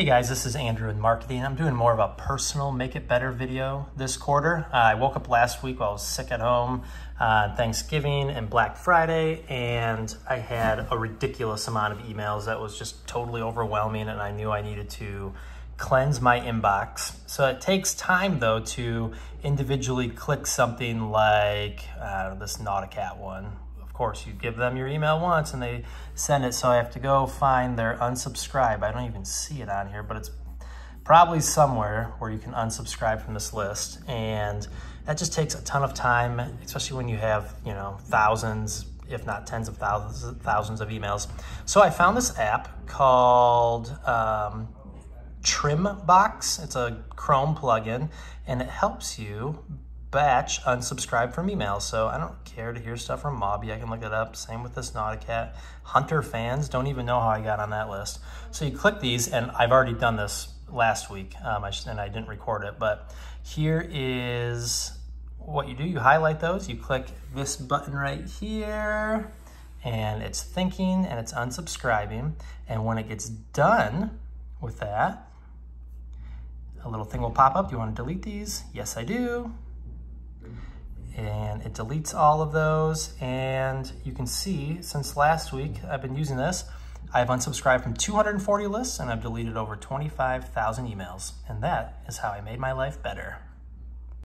Hey guys, this is Andrew in marketing. I'm doing more of a personal make it better video this quarter. Uh, I woke up last week while I was sick at home, uh, Thanksgiving and Black Friday, and I had a ridiculous amount of emails that was just totally overwhelming, and I knew I needed to cleanse my inbox. So it takes time though to individually click something like uh, this Nauticat one, course, you give them your email once and they send it, so I have to go find their unsubscribe. I don't even see it on here, but it's probably somewhere where you can unsubscribe from this list. And that just takes a ton of time, especially when you have, you know, thousands, if not tens of thousands, thousands of emails. So I found this app called um, Trimbox. It's a Chrome plugin, and it helps you batch unsubscribe from emails. So I don't care to hear stuff from Mobby. I can look it up. Same with this Nauticat. Hunter fans don't even know how I got on that list. So you click these, and I've already done this last week, um, I and I didn't record it. But here is what you do. You highlight those. You click this button right here, and it's thinking, and it's unsubscribing. And when it gets done with that, a little thing will pop up. Do you want to delete these? Yes, I do and it deletes all of those. And you can see since last week, I've been using this. I've unsubscribed from 240 lists and I've deleted over 25,000 emails. And that is how I made my life better.